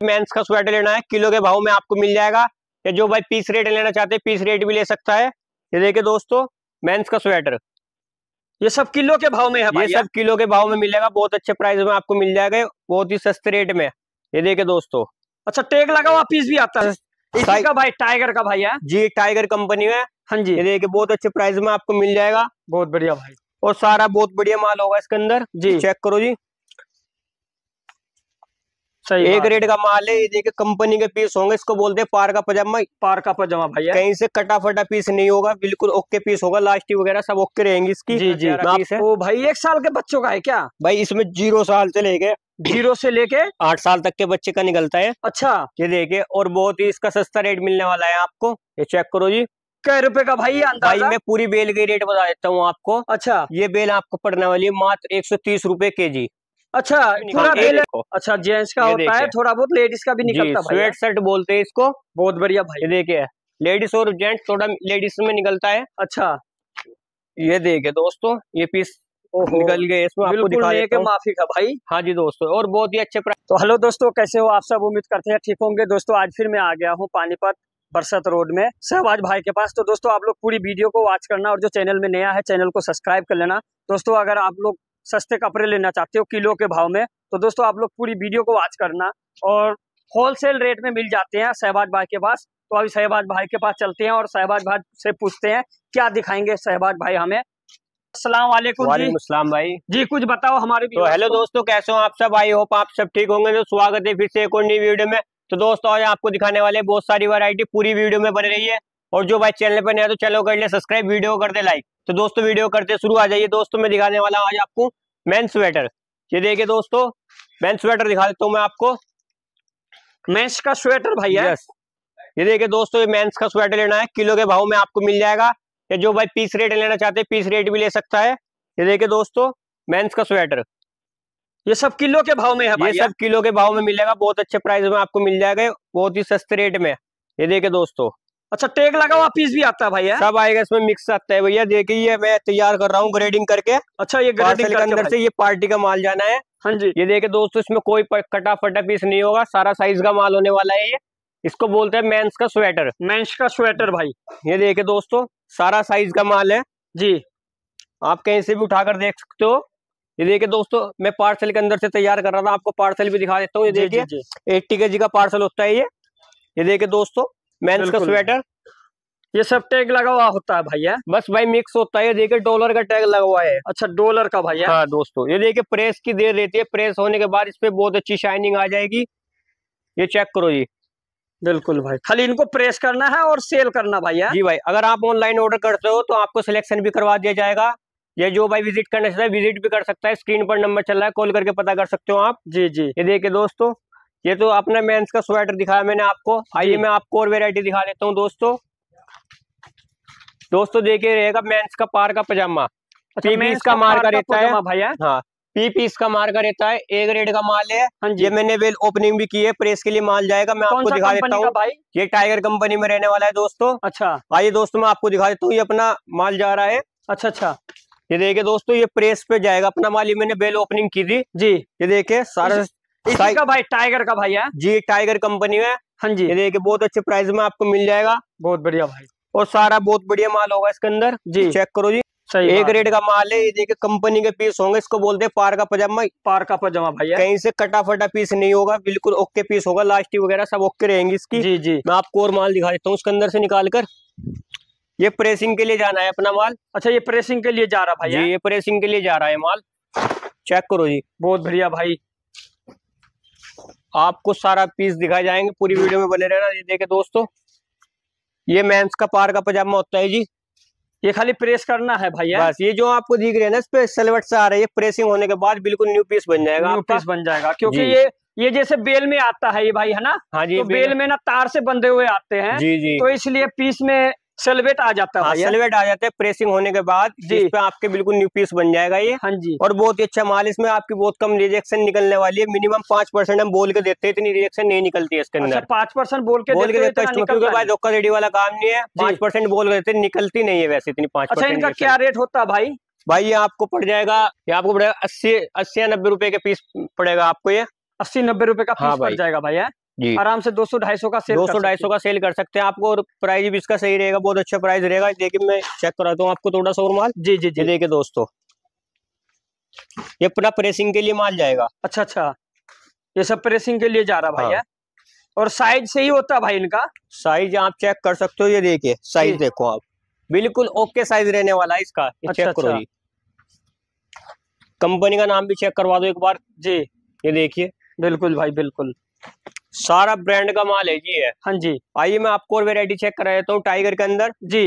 Mains का sweater लेना है किलो के भाव में आपको मिल जाएगा। या जो भाई पीस रेट लेना चाहते हैं पीस रेट भी ले सकता है। ये देखिए दोस्तों मेंस का स्वेटर ये सब किलो के भाव में है ये सब किलो के भाव में मिलेगा बहुत अच्छे प्राइस में आपको मिल जाएगा बहुत ही सस्ते रेट में। ये देखिए दोस्तों। अच्छा टेक लगा हुआ पीस भी आता है। इसी का भाई टाइगर का भाई है? जी टाइगर कंपनी में। हाँ जी। ये देखिए बहुत अच्छे प्राइस में आपको मिल जाएगा। बहुत बढ़िया भाई। और सारा बहुत बढ़िया माल होगा इसके अंदर। जी। चेक करो जी। सही एक रेट का माल है ये देखिए कंपनी के पीस होंगे इसको बोलते हैं पार का पजामा। पार का पजामा भैया। कहीं से कटा फटा पीस नहीं होगा बिल्कुल ओके पीस होगा लास्टिक वगैरह सब ओके रहेंगी इसकी। जी जी। वो भाई एक साल के बच्चों का है क्या? भाई इसमें ज़ीरो साल से लेके ज़ीरो से लेके आठ साल तक के बच्चे का निकलता है। अच्छा। ये देखिए और बहुत ही इसका सस्ता रेट मिलने वाला है आपको। ये चेक करो जी। कै रुपए का भाई भाई मैं पूरी बेल की रेट बता देता हूँ आपको। अच्छा। ये बेल आपको पड़ने वाली है मात्र एक सौ तीस रूपए के जी। अच्छा पूरा बेल अच्छा जेंट्स का होता है थोड़ा बहुत लेडीज़ का भी निकलता है स्वेट शर्ट बोलते हैं इसको। बहुत बढ़िया भाई। देखिए लेडीज़ और जेंट्स थोड़ा लेडीज़ में निकलता है। अच्छा। ये देखिए दोस्तों ये पीस निकल गए इसमें आपको दिखा के माफ़ी का भाई। हाँ जी दोस्तों और बहुत ही अच्छे तो हेलो दोस्तों कैसे हो आप सब? उम्मीद करते हैं ठीक होंगे। दोस्तों आज फिर मैं आ गया हूँ पानीपत बरसत रोड में सहवाज भाई के पास। तो दोस्तों आप लोग पूरी वीडियो को वॉच करना और जो चैनल में नया है चैनल को सब्सक्राइब कर लेना। दोस्तों अगर आप लोग सस्ते कपड़े लेना चाहते हो किलो के भाव में तो दोस्तों आप लोग पूरी वीडियो को वॉच करना और होलसेल रेट में मिल जाते हैं शहबाज भाई के पास। तो अभी शहबाज भाई के पास चलते हैं और शहबाज भाई से पूछते हैं क्या दिखाएँगे शहबाज भाई हमें? अस्सलाम वालेकुम जी। भाई। जी कुछ बताओ हमारे तो हेलो दोस्तों कैसे हो आप सब? आई होप आप सब ठीक होंगे। तो स्वागत है फिर से एक और नई वीडियो में। तो दोस्तों आज आपको दिखाने वाले बहुत सारी वैरायटी पूरी वीडियो में बन रही है। और जो भाई चैनल पर नया तो चलो कर ले सब्सक्राइब वीडियो कर दे लाइक तो दोस्तों वीडियो करते शुरू आ जाइए। दोस्तों मैं दिखाने वाला आज आपको मेन स्वेटर ये देखिए दोस्तों मेन स्वेटर दिखा देता हूँ मैं आपको। मेंस का स्वेटर भैया? यस ये देखिए दोस्तों ये मेंस का स्वेटर लेना है। किलो के भाव में आपको मिल जाएगा। या जो भाई पीस रेट लेना चाहते हैं पीस रेट भी ले सकता है। ये देखिए दोस्तों मेंस का स्वेटर ये सब किलो के भाव में है भाई ये सब किलो के भाव में मिलेगा। बहुत अच्छे प्राइस में आपको मिल जाएगा। बहुत ही सस्ते रेट में। ये देखिए दोस्तों अच्छा टेग लगा हुआ पीस भी आता है भैया सब आएगा इसमें मिक्स आता है भैया। देखिए ये मैं तैयार कर रहा हूँ ग्रेडिंग करके। अच्छा ये ग्रेडिंग के अंदर से ये पार्टी का माल जाना है। हाँ जी। ये देखिए दोस्तों इसमें कोई कटा फटा पीस नहीं होगा। सारा साइज़ का माल होने वाला है ये। इसको बोलते हैं मेंस का स्वेटर मेंस का स्वेटर भाई। ये देखिए दोस्तों सारा साइज़ का माल है। जी। आप कहीं से भी उठाकर देख सकते हो। ये देखिए दोस्तों मैं पार्सल के अंदर से तैयार कर रहा था। आपको पार्सल भी दिखा देता हूँ। ये देखिए एट्टी के जी का पार्सल होता है ये। ये देखिए दोस्तों मेंस का स्वेटर? ये सब टैग लगा हुआ होता है भैया। बस भाई मिक्स होता है ये देखिए डॉलर का टैग लगा हुआ है। अच्छा डॉलर का भैया। हाँ दोस्तों ये देखिए प्रेस की देर रहती है। प्रेस होने के बाद इस पे बहुत अच्छी शाइनिंग आ जाएगी। ये चेक करो जी। बिल्कुल भाई। खाली इनको प्रेस करना है और सेल करना भैया। जी भाई अगर आप ऑनलाइन ऑर्डर करते हो तो आपको सिलेक्शन भी करवा दिया जाएगा। ये जो भाई विज़िट करना चाहता है विज़िट भी कर सकता है स्क्रीन पर नंबर चल रहा है कॉल करके पता कर सकते हो आप। जी जी। ये देखिए दोस्तों। ये तो अपना मेंस का स्वेटर दिखाया मैंने आपको। आइए मैं आपको और वेरायटी दिखा देता हूँ दोस्तों। दोस्तों देखिए रहेगा मेंस का पार का पजामा। अच्छा, पी पीस का मार का रहता है। भैया? हाँ पी पीस का मार का रहता है। एक रेट का माल है। हाँ ये मैंने वेल ओपनिंग भी की है। प्रेस के लिए माल जाएगा। मैं आपको दिखा देता हूँ। ये टाइगर कंपनी में रहने वाला है दोस्तों। अच्छा। आइए दोस्तों मैं आपको दिखा देता हूँ। ये अपना माल जा रहा है। अच्छा अच्छा। ये देखिए दोस्तों ये प्रेस पे जाएगा। अपना माल ये मैंने बेल ओपनिंग की थी। जी। ये देखिए सारा का भाई टाइगर का भाई है। जी टाइगर कंपनी में। हाँ जी। ये देखिए बहुत अच्छे प्राइस में आपको मिल जाएगा। बहुत बढ़िया भाई। और सारा बहुत बढ़िया माल होगा इसके अंदर। जी। चेक करो जी। सही एक रेट का माल है ये देखिए कंपनी के पीस होंगे इसको बोलते हैं पार का पजामा। पार का पजामा भैया कहीं से कटा फटा पीस नहीं होगा बिल्कुल ओके पीस होगा लास्टिक वगैरह सब ओके रहेंगी इसकी। जी जी। मैं आपको और माल दिखा देता हूँ उसके अंदर से निकाल कर। ये प्रेसिंग के लिए जाना है अपना माल। अच्छा ये प्रेसिंग के लिए जा रहा भाई ये प्रेसिंग के लिए जा रहा है माल। चेक करो जी। बहुत बढ़िया भाई। आपको सारा पीस दिखाए जाएँगे पूरी वीडियो में बने रहना ये देखे दोस्तों। ये मेंस का पार का पजामा होता है जी। ये खाली प्रेस करना है भाई बस ये जो आपको दिख रहे हैं ना इस पे सलवट से आ रहा है प्रेसिंग होने के बाद बिल्कुल न्यू पीस बन जाएगा न्यू पीस बन जाएगा क्योंकि ये ये जैसे बेल में आता है ये भाई है ना? हाँ जी तो बेल। में ना तार से बंधे हुए आते हैं। जी जी। तो इसलिए पीस में सेलवेट आ जाता है सेलवेट हाँ, आ जाता है प्रेसिंग होने के बाद जी। पे आपके बिल्कुल न्यू पीस बन जाएगा ये। हाँ जी। और बहुत ही अच्छा माल इसमें आपकी बहुत कम रिजेक्शन निकलने वाली है। मिनिमम पाँच परसेंट हम बोल के देते हैं इतनी रिजेक्शन नहीं निकलती है इसके अंदर। अच्छा, पाँच परसेंट बोल के बोल के देते हैं क्योंकि भाई धोखा रेडी वाला काम नहीं है। पाँच परसेंट बोल के देते निकलती नहीं है वैसे इतनी पाँच अच्छा इनका क्या रेट होता है भाई? भाई ये आपको पड़ जाएगा ये आपको पड़ेगा अस्सी अस्सी या नब्बे रुपए के पीस पड़ेगा आपको ये। अस्सी नब्बे रुपए का पीस हाँ पड़ जाएगा भैया। जी। आराम से दो सौ ढाई सौ का सेल दो सौ ढाई सौ का सेल कर सकते हैं आपको और प्राइस भी इसका सही रहेगा बहुत अच्छा प्राइस रहेगा। देखिए मैं चेक कराता हूँ आपको थोड़ा सा और माल। जी जी जी। देखिए दोस्तों। ये पूरा प्रेसिंग के लिए माल जाएगा। अच्छा अच्छा। ये सब प्रेसिंग के लिए जा रहा भाई हाँ। और साइज़ सही होता है भाई इनका? साइज़ आप चेक कर सकते हो ये देखिए साइज़ देखो आप। बिल्कुल ओके साइज़ रहने वाला है इसका ये अच्छा, चेक करो अच्छा। जी। कंपनी का नाम भी चेक करवा दो एक बार। जी। ये देखिए। बिल्कुल भाई बिल्कुल। सारा ब्रांड का माल है जी है हाँ जी। आइए मैं आपको और वेरायटी चेक करा देता हूँ टाइगर के अंदर। जी।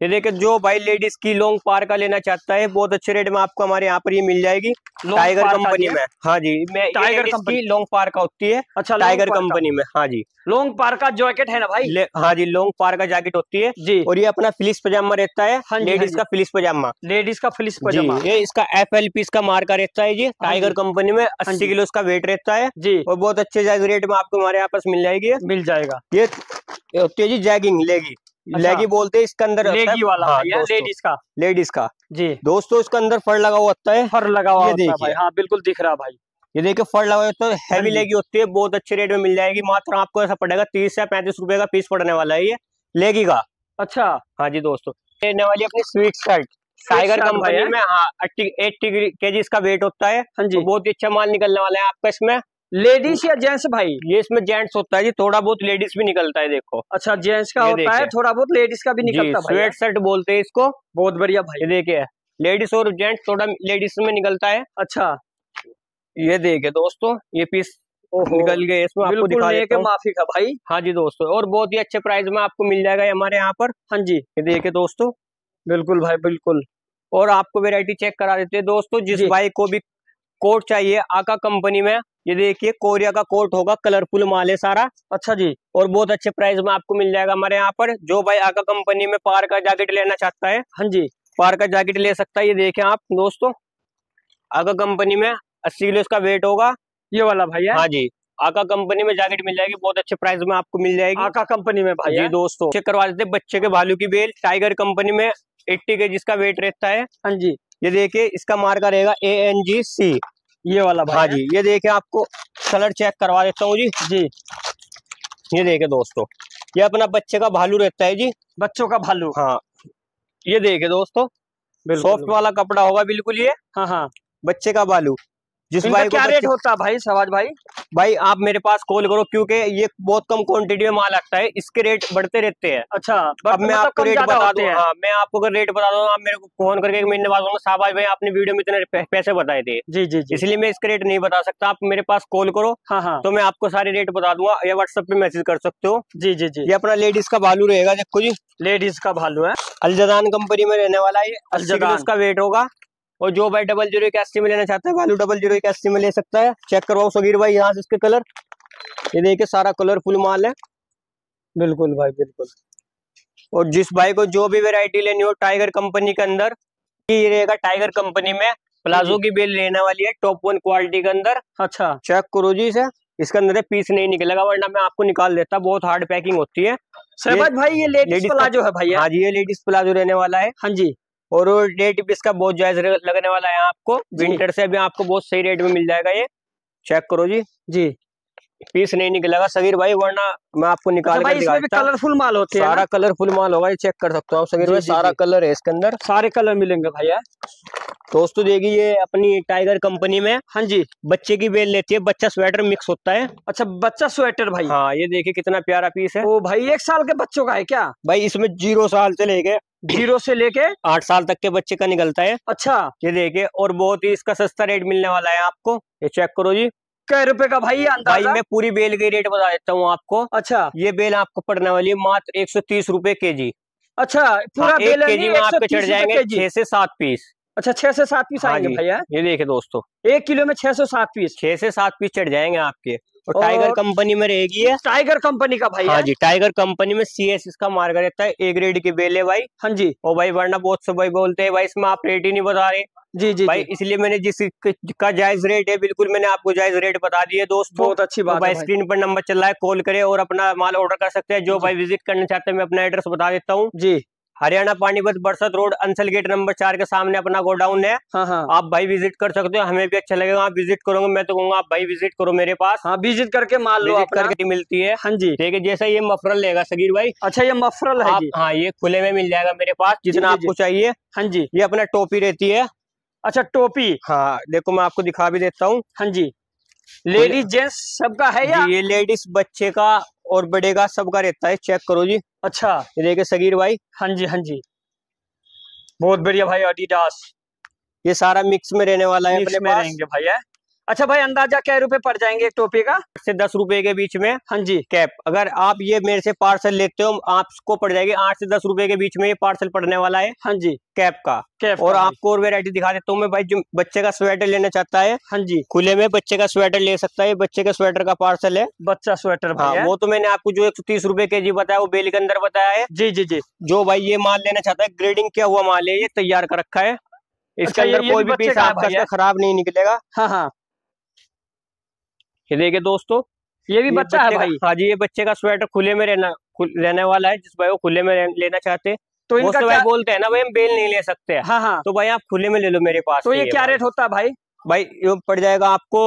ये देखिए जो भाई लेडीज़ की लॉन्ग पार का लेना चाहता है बहुत अच्छे रेट में आपको हमारे यहाँ पर ये मिल जाएगी। टाइगर कंपनी में। हाँ जी मैं टाइगर company? की लॉन्ग पार का होती है अच्छा टाइगर कंपनी में हाँ जी। लॉन्ग पार का जैकेट है ना भाई? हाँ जी लॉन्ग पार का जैकेट होती है। जी। और ये अपना फिलिस पजामा रहता है हाँ जी, हाँ लेडीज़ का फिलिस पजामा लेडीज़ का फिलिस पजामा ये इसका एफ़ एल पी का मार्का रहता है जी। टाइगर कंपनी में हाँ अस्सी किलो इसका वेट रहता है। जी। और बहुत अच्छे रेट में आपको हमारे यहाँ पास मिल जाएगी। मिल जाएगा। ये होती है जी जैगिंग लेगी। अच्छा। लेगी बोलते हैं इसके अंदर लेगी वाला हाँ, लेडीज़ का। लेडीज़ का। जी। दोस्तों इसके अंदर फर लगा हुआ होता है। फर लगा हुआ होता है भाई। हाँ बिल्कुल दिख रहा भाई। ये देखिए फर लगा हुआ है हैवी लेगी होती है बहुत अच्छे रेट में मिल जाएगी। मात्र आपको ऐसा पड़ेगा तीस से पैंतीस रुपए का पीस पड़ने वाला है ये। लेगी का। अच्छा। हाँ जी दोस्तों। रहने वाली अपनी स्वीट शर्ट टाइगर कंपनी में हाँ एट्टी के जी इसका वेट होता है। हाँ जी। तो बहुत ही अच्छा माल निकलने वाला है आपका इसमें। लेडीज़ या जेंट्स भाई? ये इसमें जेंट्स होता है जी थोड़ा बहुत लेडीज़ भी निकलता है देखो। अच्छा जेंट्स का होता है थोड़ा बहुत लेडीज़ का भी निकलता है स्वेट शर्ट बोलते हैं इसको। बहुत बढ़िया भाई। देखिए लेडीज़ और जेंट्स थोड़ा लेडीज़ में निकलता है। अच्छा। ये देखिए दोस्तों ये पीस निकल गए इसमें आपको दिखा देता माफ़ी का भाई। हाँ जी दोस्तों और बहुत ही अच्छे प्राइस में आपको मिल जाएगा हमारे यहाँ पर। हाँ जी। ये देखिए दोस्तों। बिल्कुल भाई बिल्कुल। और आपको वेरायटी चेक करा देते हैं दोस्तों जिस भाई को भी कोट चाहिए आका कंपनी में। ये देखिए कोरिया का कोट होगा कलरफुल माल है सारा। अच्छा जी और बहुत अच्छे प्राइस में आपको मिल जाएगा हमारे यहाँ पर। जो भाई आका कंपनी में पार का जैकेट लेना चाहता है हाँ जी पार का जैकेट ले सकता है। ये देखें आप दोस्तों आका कंपनी में अस्सी किलो इसका वेट होगा। ये वाला भाई है? हाँ जी आका कंपनी में जैकेट मिल जाएगी बहुत अच्छे प्राइस में आपको मिल जाएगी। आका कंपनी में भाई जी दोस्तों चेक करवा देते बच्चे के भालू की बेल। टाइगर कंपनी में 80 के जिसका वेट रहता है। हाँ जी। ये देखिए इसका मार्का रहेगा ए एन जी सी ये वाला भाई। हाँ जी। ये देखे आपको कलर चेक करवा देता हूँ जी। जी। ये देखे दोस्तों ये अपना बच्चे का भालू रहता है जी। बच्चों का भालू। हाँ। ये देखे दोस्तों सॉफ्ट वाला कपड़ा होगा बिल्कुल ये। हाँ हाँ। बच्चे का भालू। जिस भाई क्या रेट होता है भाई सवाज भाई? भाई आप मेरे पास कॉल करो क्योंकि ये बहुत कम क्वांटिटी में माल आता है इसके रेट बढ़ते रहते हैं। अच्छा अब मैं मतलब आपको रेट बता दूँ हैं। मैं आपको अगर रेट बता दूँ आप मेरे को फ़ोन करके एक महीने बाद साहब भाई आपने वीडियो में इतने पैसे बताए थे। जी जी जी। इसलिए मैं इसके रेट नहीं बता सकता आप मेरे पास कॉल करो हाँ हाँ। तो मैं आपको सारे रेट बता दूँगा या व्हाट्सएप पे मैसेज कर सकते हो। जी जी जी। ये अपना लेडीज़ का भालू रहेगा देखो जी। लेडीज़ का भालू है। अलजदान कंपनी में रहने वाला है अलजदान। इसका वेट होगा। और जो भाई डबल ज़ीरो इक्यासी में लेना चाहता है भालू डबल ज़ीरो इक्यासी में ले सकता है। चेक करवाओ सगीर भाई यहाँ से इसके कलर ये देखिए सारा कलरफुल माल है। बिल्कुल भाई बिल्कुल। और जिस भाई को जो भी वेरायटी लेनी हो टाइगर कंपनी के अंदर ये रहेगा टाइगर कंपनी में। प्लाजो की बेल लेने वाली है टॉप वन क्वालिटी के अंदर। अच्छा। चेक करो जी इसे। इसके अंदर से पीस नहीं निकलेगा वरना मैं आपको निकाल देता। बहुत हार्ड पैकिंग होती है। सहबाज भाई ये लेडीज़ प्लाजो है भाई हाँ जी ये लेडीज़ प्लाजो रहने वाला है। हाँ जी। और रेट भी इसका बहुत जायज़ लगने वाला है आपको। विंटर से भी आपको बहुत सही रेट में मिल जाएगा ये। चेक करो जी। जी। पीस नहीं निकलेगा सगीर भाई वरना मैं आपको अच्छा निकाल भाई कर इसमें भी कलरफुल माल होते हैं सारा कलरफुल माल होगा ये चेक कर सकते हो आप सगीर भाई सारा कलर है इसके अंदर। सारे कलर मिलेंगे भाई भैया। दोस्तों देखिए ये अपनी टाइगर कंपनी में हाँ जी। बच्चे की बेल लेती है बच्चा स्वेटर मिक्स होता है। अच्छा बच्चा स्वेटर भाई। हाँ ये देखिए कितना प्यारा पीस है। ओ भाई एक साल के बच्चों का है क्या? भाई इसमें ज़ीरो साल से लेके ज़ीरो से लेके आठ साल तक के बच्चे का निकलता है। अच्छा। ये देखिए और बहुत ही इसका सस्ता रेट मिलने वाला है आपको। ये चेक करो जी। कै रुपए का भाई भाई मैं पूरी बेल की रेट बता देता हूँ आपको। अच्छा। ये बेल आपको पड़ने वाली है मात्र एक सौ तीस रूपए के जी। अच्छा पूरा एक बेलन के जी में आपके चढ़ जाएँगे छह से सात पीस। अच्छा छह से सात पीस हाँ आएँगे भैया। ये देखिए दोस्तों। एक किलो में छह सौ सात पीस। छह से सात पीस चढ़ जाएँगे आपके। और टाइगर कंपनी में रहेगी है टाइगर कंपनी का भाई हाँ जी टाइगर कंपनी में सी एस इसका मार्ग रहता है ए ग्रेड की बेल है भाई। हाँ जी। और भाई वरना बहुत से भाई बोलते हैं भाई इसमें आप रेट ही नहीं बता रहे। जी जी भाई इसलिए मैंने जिस का जायज़ रेट है बिल्कुल मैंने आपको जायज़ रेट बता दिए दोस्त। बहुत अच्छी तो बात भाई भाई। स्क्रीन पर नंबर चल रहा है कॉल करें और अपना माल ऑर्डर कर सकते हैं। जो भाई विज़िट करना चाहते हैं मैं अपना एड्रेस बता देता हूँ। जी। हरियाणा पानीपत बरसत रोड अंसल गेट नंबर चार के सामने अपना गोडाउन है। हाँ हाँ। आप भाई विज़िट कर सकते हो हमें भी अच्छा लगेगा। आप विज़िट करोगे मैं तो कहूँगा आप भाई विज़िट करो मेरे पास। हाँ विज़िट करके माल लो विज़िट करके मिलती है। हाँ जी। ठीक है जैसा ये मफरल लेगा सगीर भाई। अच्छा ये मफरल है आप हाँ ये खुले में मिल जाएगा मेरे पास जितना आपको चाहिए। हाँ जी। ये अपना टोपी रहती है। अच्छा टोपी। हाँ देखो मैं आपको दिखा भी देता हूँ। हाँ जी। लेडीज़ जेंट्स सबका है या? ये लेडीज़ बच्चे का और बढ़ेगा सबका रहता है चेक करो जी। अच्छा। ये देखिए सगीर भाई। हाँ जी हाँ जी। बहुत बढ़िया भाई अडीडास ये सारा मिक्स में रहने वाला है अपने में पास। भाई भैया अच्छा भाई अंदाज़ा क्या रुपए पड़ जाएँगे एक टोपी का? से दस रुपए के बीच में। हाँ जी कैप। अगर आप ये मेरे से पार्सल लेते हो आपको पड़ जाएगी आठ से दस रुपए के बीच में ये पार्सल पड़ने वाला है। हाँ जी। कैप का। कैप और का आपको और वेरायटी दिखा देता हूँ मैं भाई जो बच्चे का स्वेटर लेना चाहता है। हाँ जी। खुले में बच्चे का स्वेटर ले सकता है बच्चे का स्वेटर का पार्सल है। बच्चा स्वेटर हाँ वो तो मैंने आपको जो एक सौ तीस रूपए के जी बताया वो बेल के अंदर बताया है। जी जी जी। जो भाई ये माल लेना चाहता है ग्रेडिंग क्या हुआ माल है ये तैयार कर रखा है। इसके अच्छा, ये- अंदर ये कोई भी भी पीस आपका खराब नहीं निकलेगा। हाँ हाँ। ये देखिए दोस्तों ये भी बच्चा है भाई। हाँ जी ये बच्चे का स्वेटर खुले में रहना रहने वाला है जिस भाई वो खुले में लेना चाहते। हैं तो इनका भाई बोलते हैं ना भाई हम बेल नहीं ले सकते। हैं। हाँ। हाँ तो भाई आप खुले में ले लो मेरे पास तो ये क्या रेट होता है भाई? भाई ये पड़ जाएगा आपको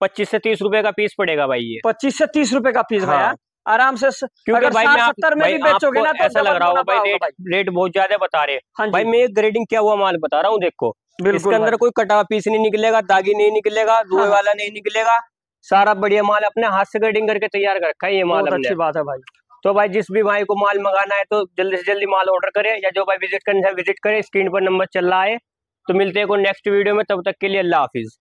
पच्चीस से तीस रुपए का पीस पड़ेगा भाई ये। पच्चीस से तीस रुपए का पीस हाँ। भैया आराम से क्योंकि भाई मैं सत्तर में भी बेचोगे ना तो ऐसा लग रहा होगा भाई रेट रेट बहुत ज़्यादा बता रहे हैं। हाँ भाई मैं ग्रेडिंग क्या हुआ माल बता रहा हूँ देखो। इसके अंदर कोई कटा पीस नहीं निकलेगा दागी नहीं निकलेगा रुए हाँ। वाला नहीं निकलेगा। सारा बढ़िया माल अपने हाथ से ग्रेडिंग करके तैयार कर रखा है ये माल अच्छी बात है भाई। तो भाई जिस भी भाई को माल मंगाना है तो जल्दी से जल्दी माल ऑर्डर करे या जो भाई विज़िट करना है विज़िट करे स्क्रीन पर नंबर चल रहा है। तो मिलते हैं को नेक्स्ट वीडियो में तब तक के लिए अल्लाह हाफिज।